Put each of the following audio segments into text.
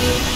Música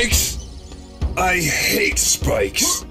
Spikes? I hate spikes.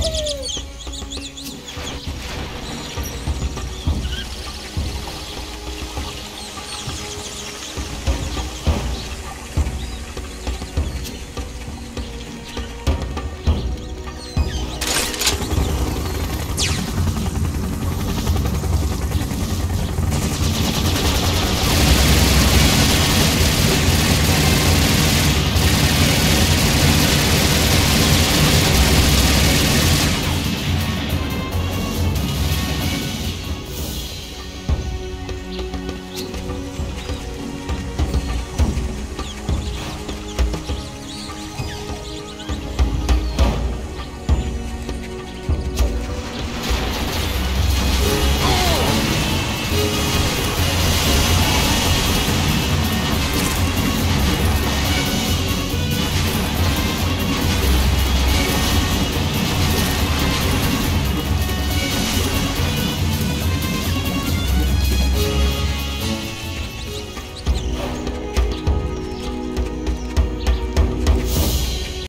Woo!